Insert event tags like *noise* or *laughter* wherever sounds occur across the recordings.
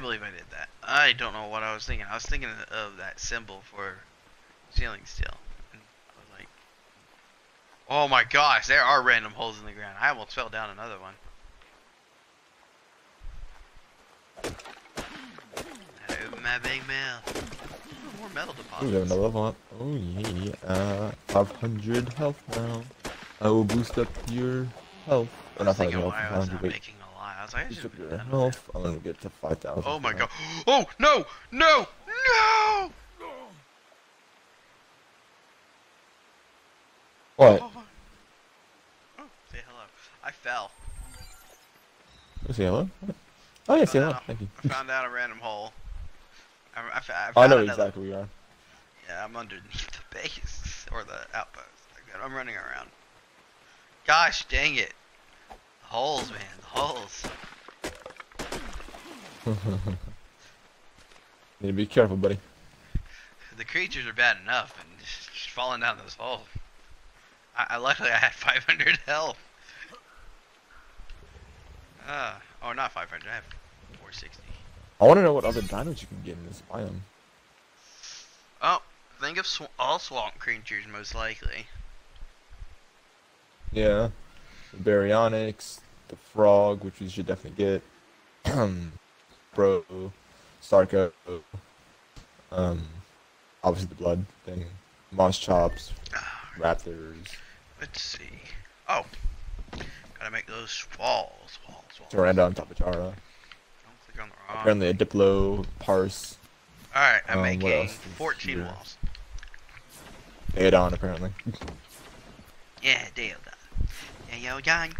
Can't believe I did that. I don't know what I was thinking. I was thinking of that symbol for ceiling steel. And I was like, oh my gosh, there are random holes in the ground. I almost fell down another one. Open my big mouth. More metal Ooh, deposits. another level up. Oh yeah, uh, 500 health now. I will boost up your health. I was thinking 500 why I was not making. I was like, I Boost should your health. I'm gonna get to 5,000. Oh my god. Oh no! No! No! What? Oh, oh, oh say hello. I fell. Say hello? Oh yeah, say hello. Thank you. I found out a random hole. I, I, I I know another- exactly where you are. Yeah, I'm underneath the base or the outpost. I'm running around. Gosh dang it! The holes, man, the holes. *laughs* Need to be careful, buddy. The creatures are bad enough, and just, just falling down this hole. I, I luckily I had 500 *laughs* health. Uh, oh, not 500. I have 460. I want to know what other diamonds you can get in this biome. Oh, think of sw- all swamp creatures most likely. Yeah. The baryonyx, the frog, which we should definitely get. *clears throat* Bro, Starko, um, obviously the blood thing, Moschops, raptors. Let's see. Oh, gotta make those walls, walls, walls. Tyrannodon, Tapejara. Don't click on the wrong. Apparently a Diplo, Parse, All right, I'm um, making else is 14 here? walls. Aeon apparently. Yeah, deal done.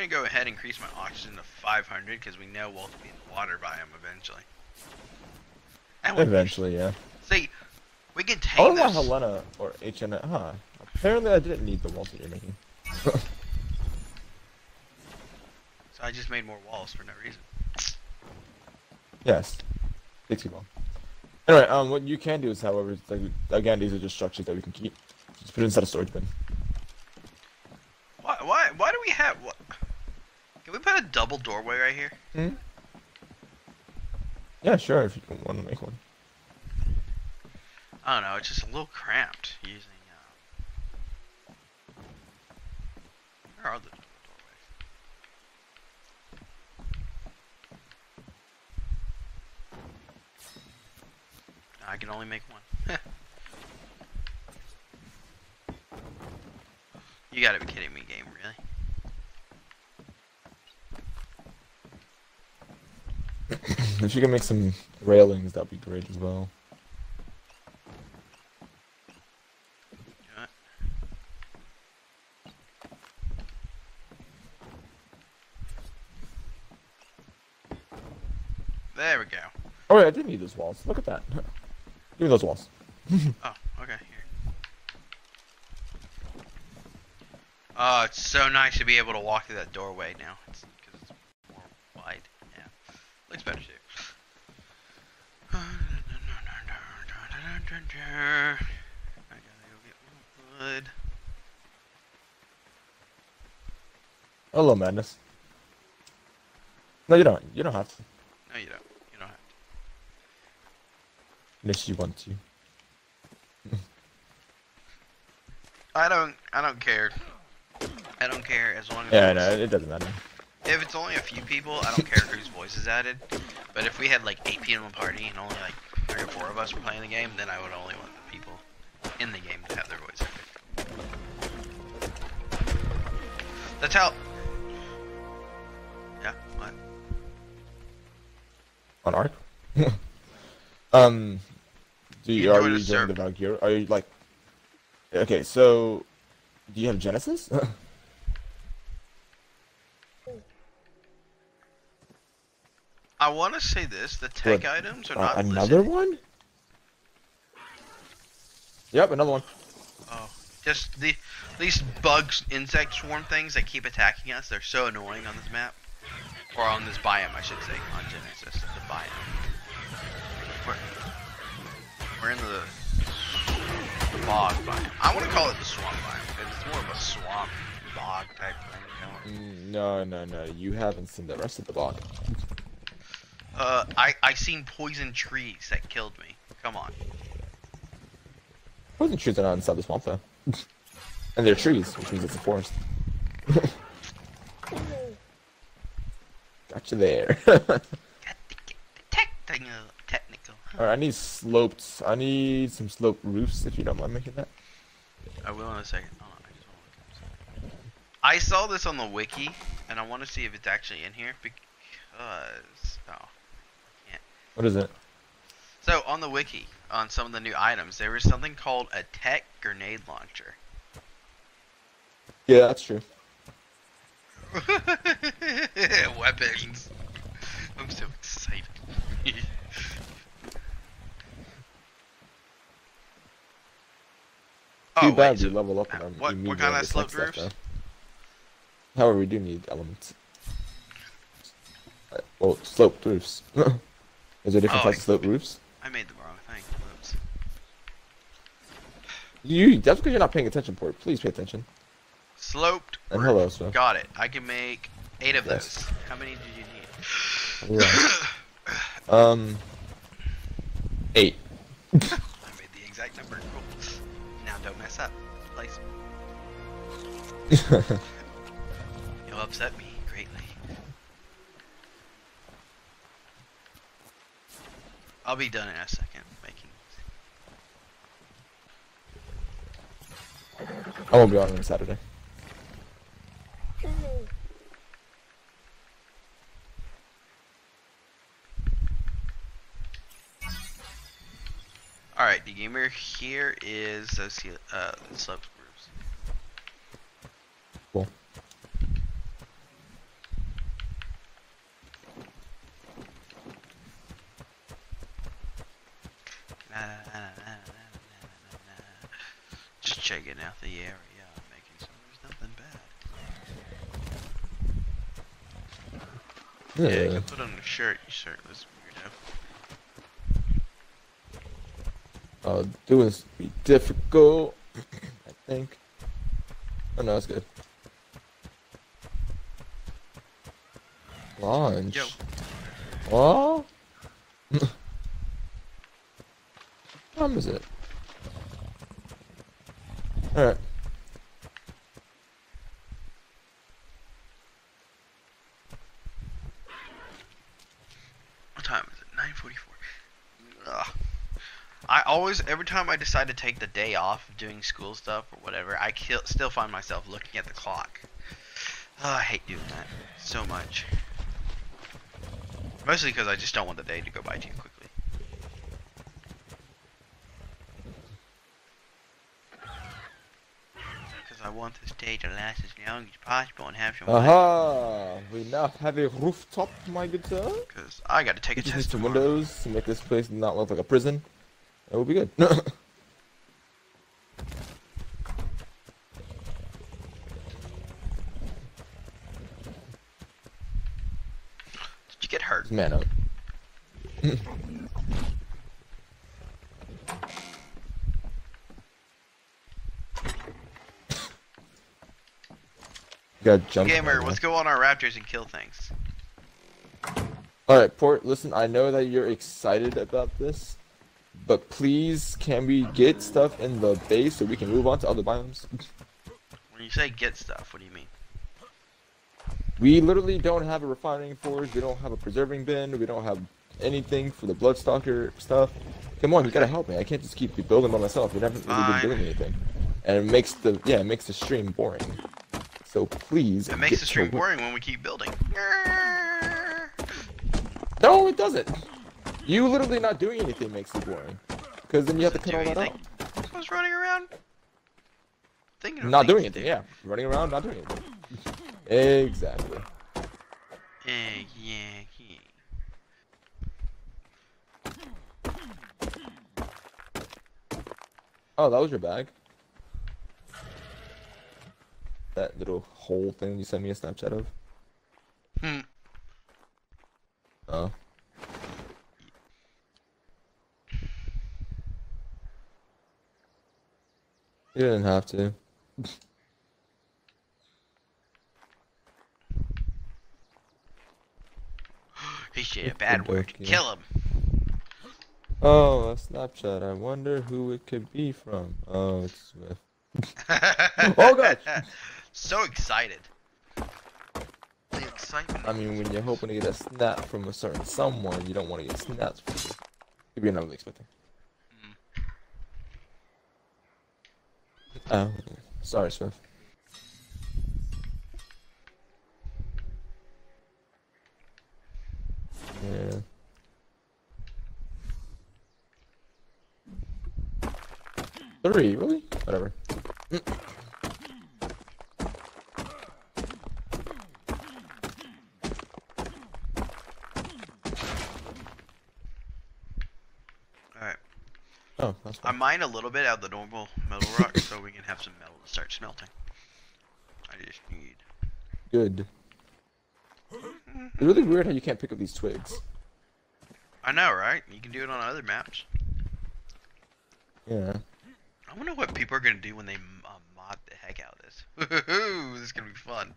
Yeah, yo, done. I'm gonna go ahead and increase my oxygen to 500 because we know we'll be in the water biome eventually. Eventually, yeah. see, we can I tame wonder why. Helena or HN, huh? Apparently I didn't need the walls that you're making. *laughs* So I just made more walls for no reason. Yes. Too long. Anyway, um, what you can do is, however, like, again, these are just structures that we can keep. Just put it inside a storage bin. Why? Why? Why do we have? Put a double doorway right here? Hmm? Yeah, sure, if you want to make one. I don't know. It's just a little cramped using. Uh... Where are the double doorways? I can only make one. *laughs* you gotta be kidding me, game, really? *laughs* if you can make some railings, that'd be great as well. You know what? There we go. Oh, wait, I did need those walls. Look at that. *laughs* Give me those walls. *laughs* Oh, okay, here. Oh, it's so nice to be able to walk through that doorway now. It's because it's more wide. Yeah, looks better too. I gotta go get more wood. Hello, madness. No, you don't. You don't have to. No, you don't. You don't have to. Unless you want to. I don't. I don't care. I don't care as long as. Yeah, no, it doesn't matter. If it's only a few people, I don't care whose voice is added. But if we had like eight people in the party and only like three or four of us were playing the game, then I would only want the people in the game to have their voice added. That's how. Yeah. What? On Ark? *laughs* um, do you, You are you doing the Valkyrie? Are you like? Okay, so do you have Genesis? *laughs* I want to say this: the tech What? items are Uh, not another listed. one? Yep, another one. Oh, just the these bugs, insect swarm things that keep attacking us. They're so annoying on this map, or on this biome, I should say, on Genesis, the biome. We're, we're in the, the bog biome. I want to call it the swamp biome because it's more of a swamp bog type thing. Mm, No, no, no. You haven't seen the rest of the block. Uh, I I seen poison trees that killed me. Come on. Poison trees are not inside the swamp though. *laughs* and they're trees, which means it's a forest. *laughs* Gotcha there. *laughs* Technical, technical. Alright, I need sloped. I need some sloped roofs if you don't mind making that. I will in a second. Hold on, I just wanna look at. I saw this on the wiki, and I want to see if it's actually in here because oh, What is it? so on the wiki on some of the new items there was something called a tech grenade launcher. Yeah, that's true. *laughs* Weapons. I'm so excited. *laughs* Too oh, bad wait, so level up on what- what kind of sloped tech stuff, roofs? However, we do need elements. Uh, Well, sloped roofs. *laughs* is there different Oh, types of sloped roofs? I made the wrong thing. Oops. You. That's because you're not paying attention, Port. Please pay attention. Sloped. And hello, sir. Got it. I can make eight of Yes. those. How many did you need? Yeah. *coughs* Um. Eight. *laughs* I made the exact number. Cool. Now don't mess up. Place. *laughs* You'll upset me I'll be done in a second making. I won't be on on Saturday. All right, the gamer here is soci uh sloped groups. The area, making sure there's nothing bad. Yeah, you Yeah. can put on a shirt, you shirtless weirdo. Uh, doing this would be difficult. *clears throat* I think. Oh no, that's good. Launch. Yo. What? *laughs* what time is it? What time is it? 9:44. I always, every time I decide to take the day off of doing school stuff or whatever, I kill, still find myself looking at the clock. Oh, I hate doing that so much. Mostly because I just don't want the day to go by too quickly. Because I want this day to last as long as possible and have some. Aha! We now have a rooftop, my good sir. Because I got to take a need test some windows to make this place not look like a prison. It will be good. *laughs* Did you get hurt? Man up. *laughs* Got jump. Gamer, let's go on our raptors and kill things. Alright, Port, listen, I know that you're excited about this, but please, can we get stuff in the base so we can move on to other biomes? When you say get stuff, what do you mean? We literally don't have a refining forge, we don't have a preserving bin, we don't have anything for the Bloodstalker stuff. Come on, you gotta help me. I can't just keep building by myself. We haven't really been doing anything. And it makes the yeah, it makes the stream boring. So please It makes the stream boring when we keep building. No, it doesn't. You literally not doing anything makes it boring. Because then you have to cut all that anything? out. I was running around thinking Not doing anything, do. yeah. Running around, not doing anything. exactly. Eh, yeah, yeah. Oh, that was your bag that little hole thing you sent me a Snapchat of? Hmm. Oh. You didn't have to. *gasps* he a bad word. Kill him. Oh, a Snapchat. I wonder who it could be from. Oh, it's Swift. *laughs* oh gosh. So excited. The excitement. I mean, when you're hoping to get a snap from a certain someone, you don't want to get snaps from them. Maybe you're not really expecting. Oh, hmm. um, sorry, Smith. Yeah. Three, really? Whatever. Mm. Alright. Oh, that's I fine. Mine a little bit out of the normal metal rock so we can have some metal to start smelting. I just need. Good. It's really weird how you can't pick up these twigs. I know, right? You can do it on other maps. Yeah. I wonder what people are gonna do when they uh, mod the heck out of this. *laughs* Woohoo! This is gonna be fun.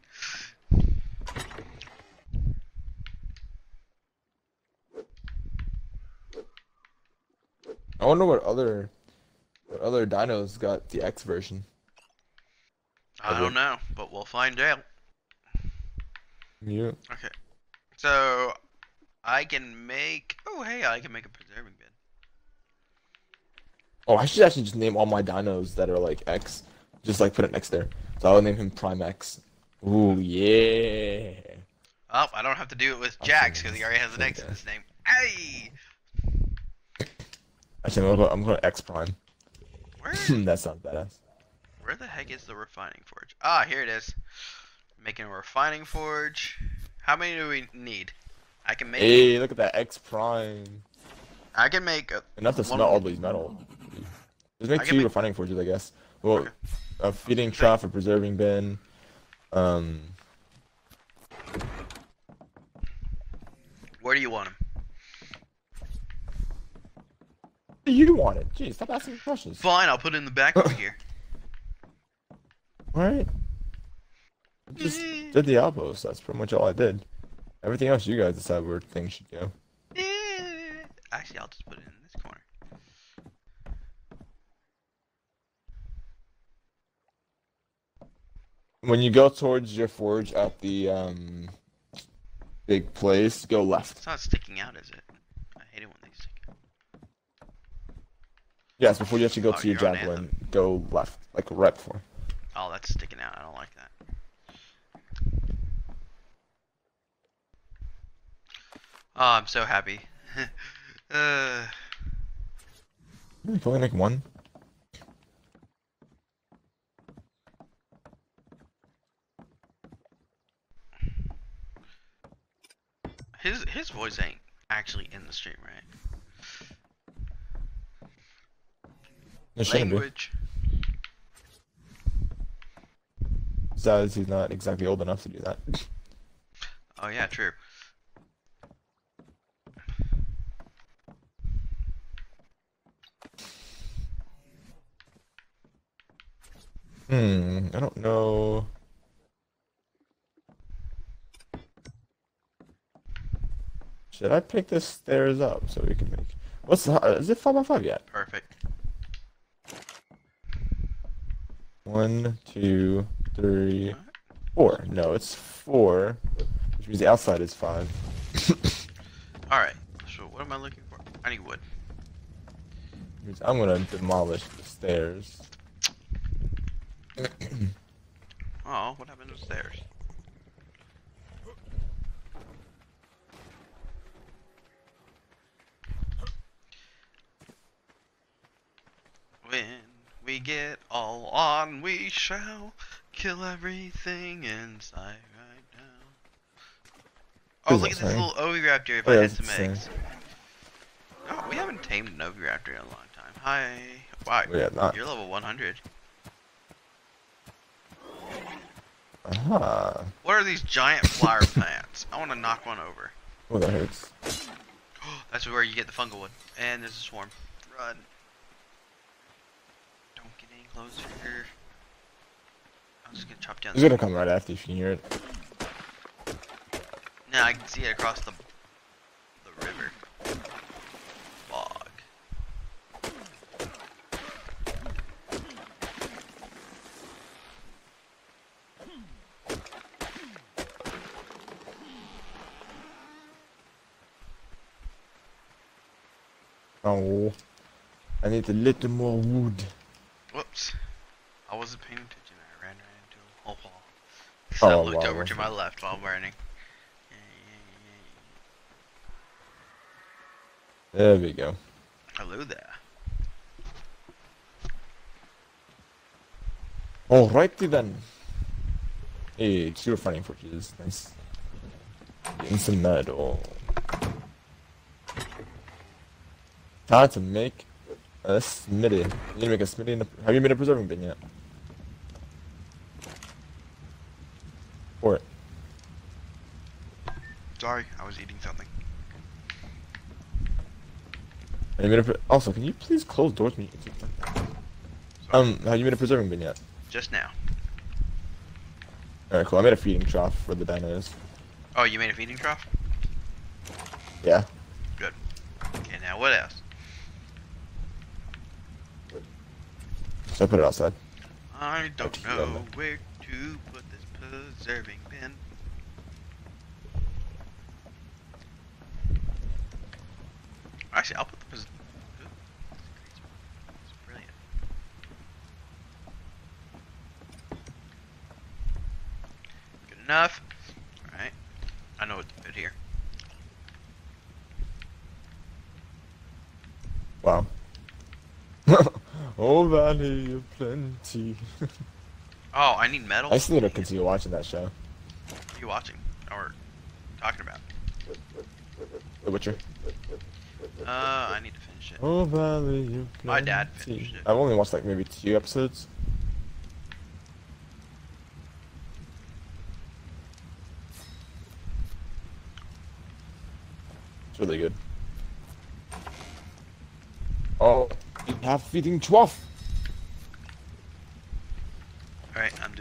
I wonder what other what other dinos got the X version. I don't know, but we'll find out. Yeah. Okay. So I can make. Oh, hey, I can make a preserving bin. Oh, I should actually just name all my dinos that are like X. Just like put an X there. So I'll name him Prime X. Ooh yeah. Oh, I don't have to do it with Jax because he already has an X in his name. Hey, Actually, I'm gonna, I'm gonna X Prime. Where *laughs* that sounds badass. where the heck is the refining forge? Ah, here it is. Making a refining forge. How many do we need? I can make. Hey, look at that X Prime. I can make. A, Enough to smelt all these metal. Just make two make- refining forges, I guess. Well, Okay. a feeding trough, a preserving bin. Um, where do you want them? You want it? Jeez, stop asking questions. Fine, I'll put it in the back over here. *laughs* Alright. Just did the outpost. That's pretty much all I did. Everything else you guys decide where things should go. Eh, Actually, I'll just put it in this corner. When you go towards your forge at the um big place, go left. It's not sticking out, is it? I hate it when they stick out. Yes, before you actually go Oh, to your javelin, go left, like right before. Oh, that's sticking out. I don't like that. Oh, I'm so happy. *laughs* uh, You can only make one. his his voice ain't actually in the stream, right? Shouldn't be. Language. Besides, he's not exactly old enough to do that. Oh yeah, true. Hmm, I don't know. Should I pick the stairs up so we can make? What's the? Is it five by five yet? Perfect. One, two, three, four. No, it's four, which means the outside is five. *coughs* All right. So what am I looking for? I need wood. Means I'm gonna demolish the stairs. *coughs* Oh, what happened to the stairs? When we get all on, we shall kill everything inside right now. Oh, Who's look at this little Oviraptor if Oh, I had it's some eggs. Oh, we haven't tamed an Oviraptor in a long time. Hi. Wow, yeah, not. you're level 100. Aha. What are these giant flower *laughs* plants? I want to knock one over. Oh, that hurts. *gasps* That's where you get the fungal wood. And there's a swarm. Run closer. I'm just gonna chop down. He's gonna come right after if you can hear it. No, I can see it across the the river. Bog. Oh, I need a little more wood. Oh, so I Oh, looked wow, over to my left while burning. There we go. Hello there. Alrighty then. Hey, two refining forges. Nice. Getting some metal. Time to make a smithy. You need to make a smithy. In the, have you made a preserving bin yet? For it. Sorry, I was eating something. You made a also, can you please close doors when you eat something? Um, have you made a preserving bin yet? Just now. Alright, cool. I made a feeding trough for the dinos. Oh, you made a feeding trough? Yeah. Good. Okay, now what else? So I put it outside. I don't know where to put this preserving bin. Actually, I'll put the. Brilliant. Good enough. Alright. I know what to put here. Wow. *laughs* oh, valley of plenty. *laughs* Oh, I need metal. I still need to continue watching that show. What are you watching or talking about? The Witcher. Uh, I need to finish it. Oh, valley, you My dad finished it. I've only watched like maybe two episodes. It's really good. Oh, you have feeding 12.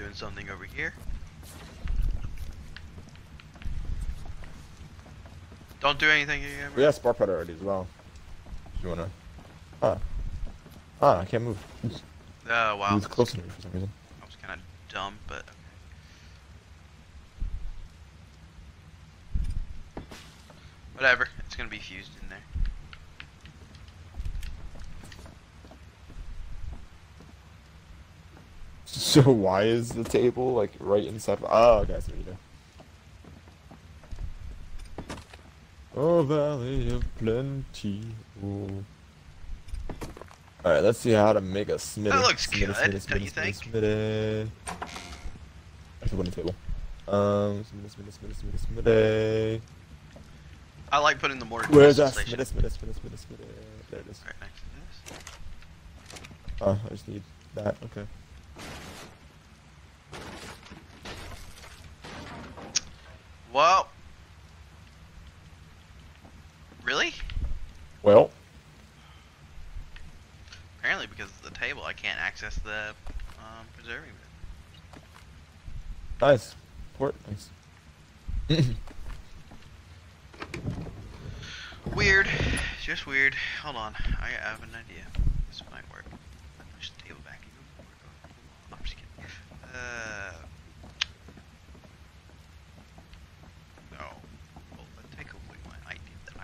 Doing something over here. Don't do anything again. We have spark powder already as well. If you wanna. Ah. Ah, I can't move. Uh, wow. It's close to me for some reason. That was kind of dumb, but okay. Whatever. It's gonna be fused in there. So why is the table like right inside? Oh, okay, I see what you do. Oh, valley of plenty. Ooh. All right, let's see how to make a smitty. That looks Smitty, good, smitty, don't you smitty, think? Smitty. Actually, wooden table. Um, smitty, smitty, smitty, smitty, smitty. I like putting the mortar Where's that smitty, smitty, smitty, smitty, smitty? There it is. Right next to this. Oh, I just need that. Okay. Well. Really? Well, Apparently, because of the table, I can't access the um, preserving bin. nice. Port, *laughs* nice. Weird. Just weird. Hold on. I have an idea. This might work. Push the table back even more. I'm just kidding. Uh. No. Well, let's take away my idea that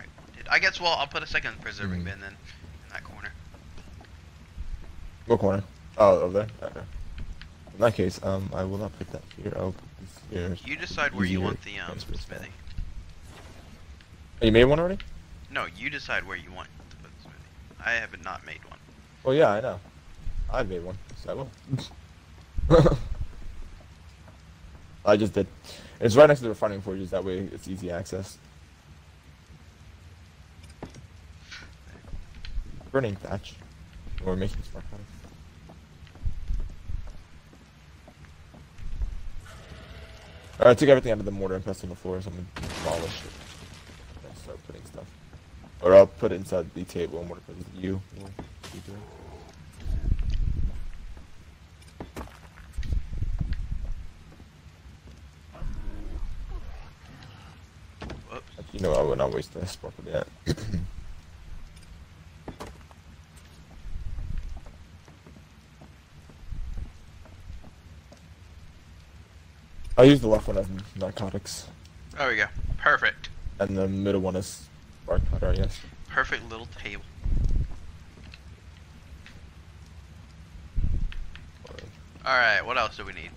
I guess, well, I'll put a second preserving Hmm. bin then in that corner. What corner? Oh, over there. Okay. In that case, um, I will not put that here. I'll put this here. You decide where you want the um, smithy. Oh, you made one already? No, you decide where you want to put the smithy. I have not made one. Well, yeah, I know. I made one, so I will. *laughs* I just did. It's right next to the refining forges. That way, it's easy access. Burning thatch. Or making spark powder. Alright, I took everything out of the mortar and pestle on the floor, so I'm gonna demolish it. And start putting stuff. Or I'll put it inside the table and mortar pestle. You You know I would not waste that spark with I use the left one as narcotics, There we go. Perfect. and the middle one is spark powder, I guess. Perfect little table. Alright, what else do we need?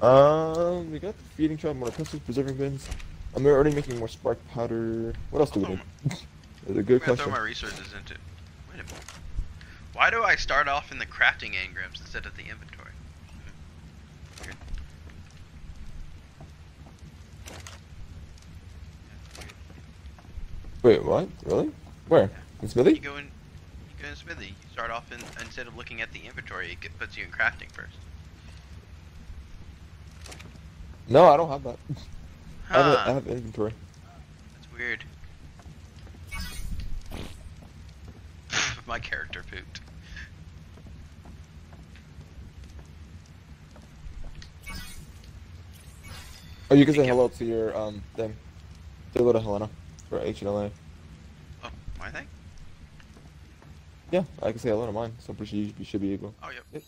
Um, we got the feeding trough, more pistols, preserving bins. I'm already making more spark powder. What else do we Oh, need? *laughs* That's a good I'm gonna question. throw my resources into. Wait a minute. Why do I start off in the crafting engrams instead of the inventory? Hmm. Weird. Wait, what? Really? Where? In You Smithy? go in, you go in Smithy. You start off in instead of looking at the inventory, it puts you in crafting first. No, I don't have that. *laughs* I, have, Huh? I have inventory. That's weird. *laughs* My character pooped. Oh, you can say hello to your um thing. Say hello to Helena for HLA. Oh, my thing? Yeah, I can say hello to mine. So I'm pretty sure you, you should be able. Oh, yep. Yep.